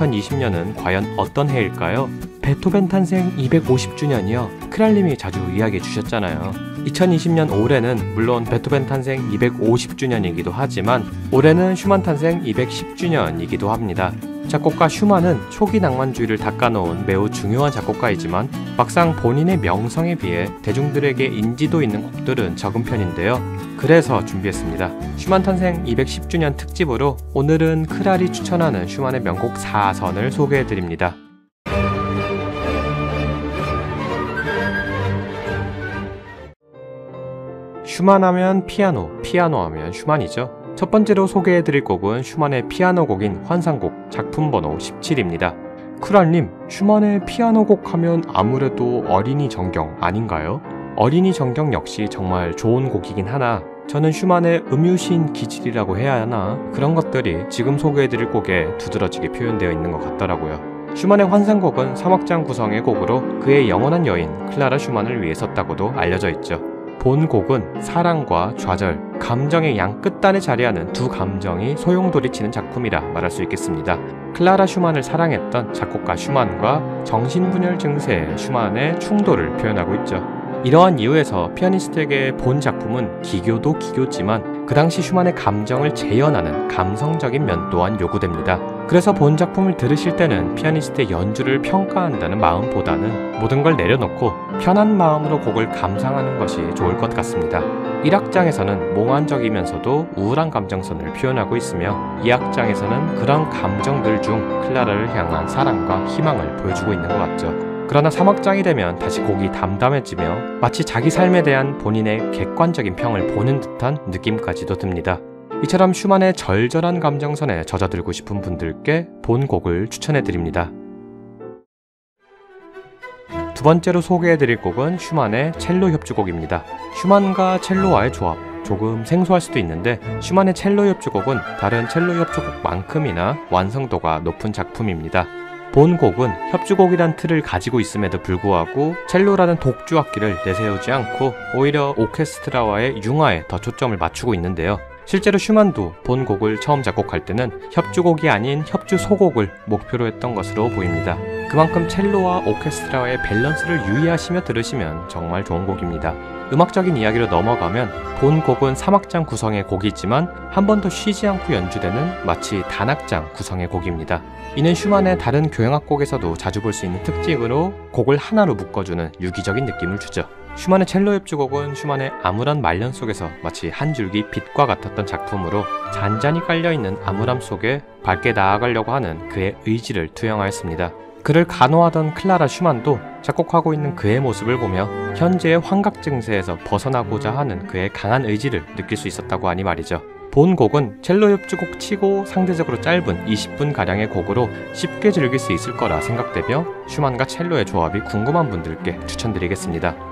2020년은 과연 어떤 해일까요? 베토벤 탄생 250주년이요. 크랄님이 자주 이야기해 주셨잖아요. 2020년 올해는 물론 베토벤 탄생 250주년이기도 하지만 올해는 슈만 탄생 210주년이기도 합니다. 작곡가 슈만은 초기 낭만주의를 닦아놓은 매우 중요한 작곡가이지만 막상 본인의 명성에 비해 대중들에게 인지도 있는 곡들은 적은 편인데요. 그래서 준비했습니다. 슈만 탄생 210주년 특집으로 오늘은 크랄이 추천하는 슈만의 명곡 4선을 소개해드립니다. 슈만 하면 피아노, 피아노 하면 슈만이죠. 첫 번째로 소개해드릴 곡은 슈만의 피아노 곡인 환상곡 작품 번호 17입니다. 크랄님, 슈만의 피아노 곡 하면 아무래도 어린이 정경 아닌가요? 어린이 정경 역시 정말 좋은 곡이긴 하나 저는 슈만의 음유시인 기질이라고 해야 하나 그런 것들이 지금 소개해드릴 곡에 두드러지게 표현되어 있는 것 같더라고요. 슈만의 환상곡은 3악장 구성의 곡으로 그의 영원한 여인 클라라 슈만을 위해 썼다고도 알려져 있죠. 본 곡은 사랑과 좌절, 감정의 양 끝단에 자리하는 두 감정이 소용돌이치는 작품이라 말할 수 있겠습니다. 클라라 슈만을 사랑했던 작곡가 슈만과 정신분열 증세의 슈만의 충돌을 표현하고 있죠. 이러한 이유에서 피아니스트에게 본 작품은 기교도 기교지만 그 당시 슈만의 감정을 재현하는 감성적인 면 또한 요구됩니다. 그래서 본 작품을 들으실 때는 피아니스트의 연주를 평가한다는 마음보다는 모든 걸 내려놓고 편한 마음으로 곡을 감상하는 것이 좋을 것 같습니다. 1악장에서는 몽환적이면서도 우울한 감정선을 표현하고 있으며 2악장에서는 그런 감정들 중 클라라를 향한 사랑과 희망을 보여주고 있는 것 같죠. 그러나 3악장이 되면 다시 곡이 담담해지며 마치 자기 삶에 대한 본인의 객관적인 평을 보는 듯한 느낌까지도 듭니다. 이처럼 슈만의 절절한 감정선에 젖어들고 싶은 분들께 본 곡을 추천해 드립니다. 두 번째로 소개해 드릴 곡은 슈만의 첼로 협주곡입니다. 슈만과 첼로와의 조합, 조금 생소할 수도 있는데 슈만의 첼로 협주곡은 다른 첼로 협주곡만큼이나 완성도가 높은 작품입니다. 본 곡은 협주곡이란 틀을 가지고 있음에도 불구하고 첼로라는 독주 악기를 내세우지 않고 오히려 오케스트라와의 융화에 더 초점을 맞추고 있는데요. 실제로 슈만도 본 곡을 처음 작곡할 때는 협주곡이 아닌 협주 소곡을 목표로 했던 것으로 보입니다. 그만큼 첼로와 오케스트라의 밸런스를 유의하시며 들으시면 정말 좋은 곡입니다. 음악적인 이야기로 넘어가면 본 곡은 3악장 구성의 곡이지만 한 번도 쉬지 않고 연주되는 마치 단악장 구성의 곡입니다. 이는 슈만의 다른 교향악곡에서도 자주 볼 수 있는 특징으로 곡을 하나로 묶어주는 유기적인 느낌을 주죠. 슈만의 첼로 협주곡은 슈만의 암울한 말년 속에서 마치 한 줄기 빛과 같았던 작품으로 잔잔히 깔려있는 암울함 속에 밝게 나아가려고 하는 그의 의지를 투영하였습니다. 그를 간호하던 클라라 슈만도 작곡하고 있는 그의 모습을 보며 현재의 환각 증세에서 벗어나고자 하는 그의 강한 의지를 느낄 수 있었다고 하니 말이죠. 본 곡은 첼로 협주곡 치고 상대적으로 짧은 20분 가량의 곡으로 쉽게 즐길 수 있을 거라 생각되며 슈만과 첼로의 조합이 궁금한 분들께 추천드리겠습니다.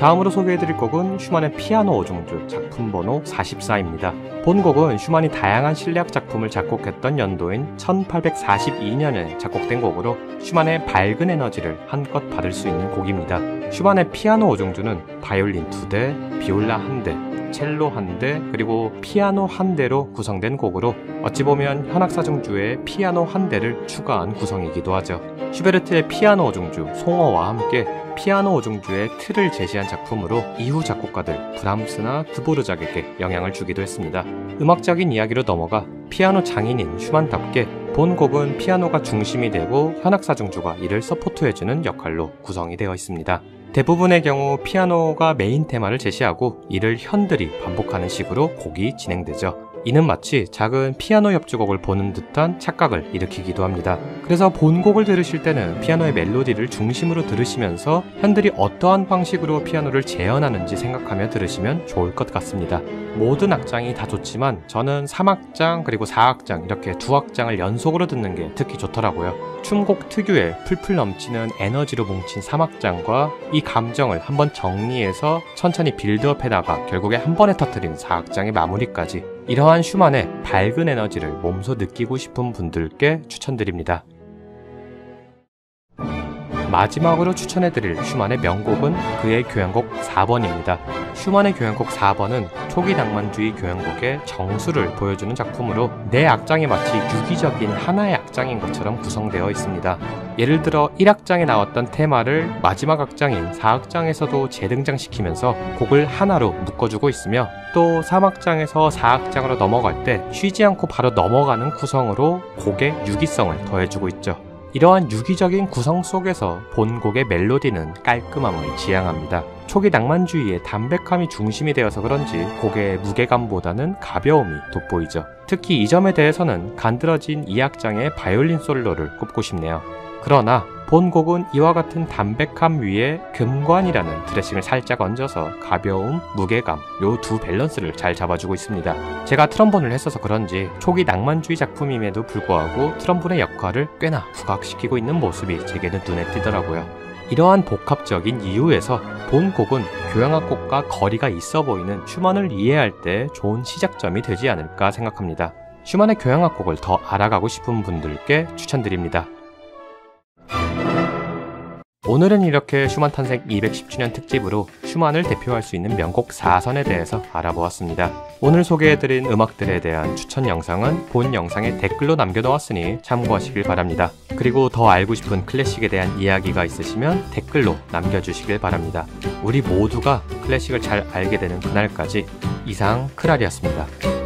다음으로 소개해드릴 곡은 슈만의 피아노 오중주 작품 번호 44입니다. 본 곡은 슈만이 다양한 실내악 작품을 작곡했던 연도인 1842년에 작곡된 곡으로 슈만의 밝은 에너지를 한껏 받을 수 있는 곡입니다. 슈만의 피아노 오중주는 바이올린 2대, 비올라 1대, 첼로 1대, 그리고 피아노 1대로 구성된 곡으로 어찌 보면 현악사중주의 피아노 1대를 추가한 구성이기도 하죠. 슈베르트의 피아노 오중주 송어와 함께 피아노 오중주의 틀을 제시한 작품으로 이후 작곡가들 브람스나 드보르작에게 영향을 주기도 했습니다. 음악적인 이야기로 넘어가 피아노 장인인 슈만답게 본 곡은 피아노가 중심이 되고 현악사중주가 이를 support해주는 역할로 구성이 되어 있습니다. 대부분의 경우 피아노가 메인 테마를 제시하고 이를 현들이 반복하는 식으로 곡이 진행되죠. 이는 마치 작은 피아노 협주곡을 보는 듯한 착각을 일으키기도 합니다. 그래서 본곡을 들으실 때는 피아노의 멜로디를 중심으로 들으시면서 현들이 어떠한 방식으로 피아노를 재현하는지 생각하며 들으시면 좋을 것 같습니다. 모든 악장이 다 좋지만 저는 3악장 그리고 4악장 이렇게 두 악장을 연속으로 듣는 게 특히 좋더라고요. 춤곡 특유의 풀풀 넘치는 에너지로 뭉친 3악장과 이 감정을 한번 정리해서 천천히 빌드업해다가 결국에 한 번에 터트린 4악장의 마무리까지 이러한 슈만의 밝은 에너지를 몸소 느끼고 싶은 분들께 추천드립니다. 마지막으로 추천해드릴 슈만의 명곡은 그의 교향곡 4번입니다. 슈만의 교향곡 4번은 초기 낭만주의 교향곡의 정수를 보여주는 작품으로 내 악장이 마치 유기적인 하나의 악장인 것처럼 구성되어 있습니다. 예를 들어 1악장에 나왔던 테마를 마지막 악장인 4악장에서도 재등장시키면서 곡을 하나로 묶어주고 있으며 또 3악장에서 4악장으로 넘어갈 때 쉬지 않고 바로 넘어가는 구성으로 곡의 유기성을 더해주고 있죠. 이러한 유기적인 구성 속에서 본곡의 멜로디는 깔끔함을 지향합니다. 초기 낭만주의의 담백함이 중심이 되어서 그런지 곡의 무게감보다는 가벼움이 돋보이죠. 특히 이 점에 대해서는 간드러진 이 악장의 바이올린 솔로를 꼽고 싶네요. 그러나 본 곡은 이와 같은 담백함 위에 금관이라는 드레싱을 살짝 얹어서 가벼움, 무게감 요 두 밸런스를 잘 잡아주고 있습니다. 제가 트럼본을 했어서 그런지 초기 낭만주의 작품임에도 불구하고 트럼본의 역할을 꽤나 부각시키고 있는 모습이 제게는 눈에 띄더라고요. 이러한 복합적인 이유에서 본곡은 교향악곡과 거리가 있어 보이는 슈만을 이해할 때 좋은 시작점이 되지 않을까 생각합니다. 슈만의 교향악곡을 더 알아가고 싶은 분들께 추천드립니다. 오늘은 이렇게 슈만 탄생 210주년 특집으로 슈만을 대표할 수 있는 명곡 4선에 대해서 알아보았습니다. 오늘 소개해드린 음악들에 대한 추천 영상은 본 영상에 댓글로 남겨놓았으니 참고하시길 바랍니다. 그리고 더 알고 싶은 클래식에 대한 이야기가 있으시면 댓글로 남겨주시길 바랍니다. 우리 모두가 클래식을 잘 알게 되는 그날까지 이상 크랄이었습니다.